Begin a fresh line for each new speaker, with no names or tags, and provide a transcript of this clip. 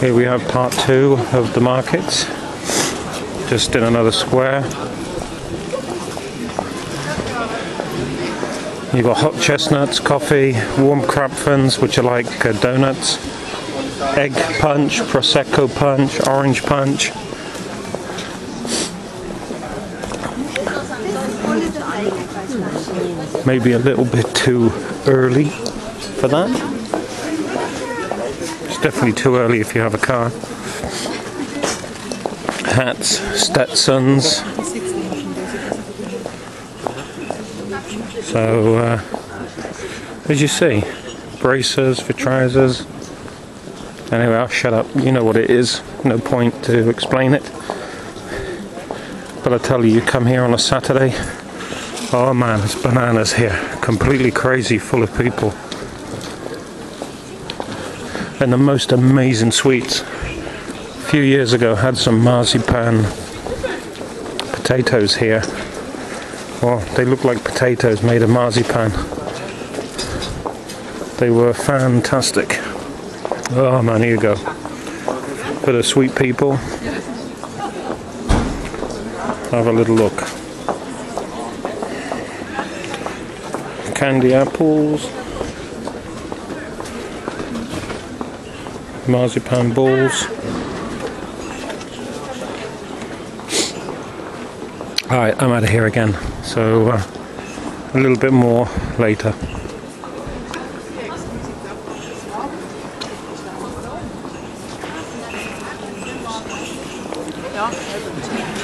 Here we have part two of the markets, just in another square. You've got hot chestnuts, coffee, warm krapfens, which are like uh, donuts, egg punch, prosecco punch, orange punch. Maybe a little bit too early for that. It's definitely too early if you have a car. Hats, Stetsons. So, uh, as you see, braces for trousers. Anyway, I'll shut up. You know what it is. No point to explain it. But I tell you, you come here on a Saturday. Oh man, it's bananas here. Completely crazy, full of people. And the most amazing sweets. A few years ago, had some marzipan potatoes here. Well, they look like potatoes made of marzipan. They were fantastic. Oh man, here you go. For the sweet people, have a little look. Candy apples, marzipan balls. Alright, I'm out of here again, so uh, a little bit more later. Yeah.